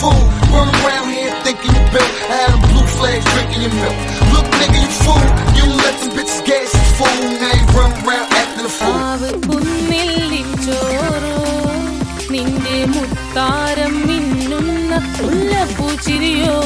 fool. Run around here thinking you built. I had them blue flags drinking your milk. Look, nigga, you fool. You let them bitches gas you fool. Now you run around acting a fool. നിന്റെ മുത്താരം മിന്നുന്ന പുല്ലപ്പൂച്ചിരിയോ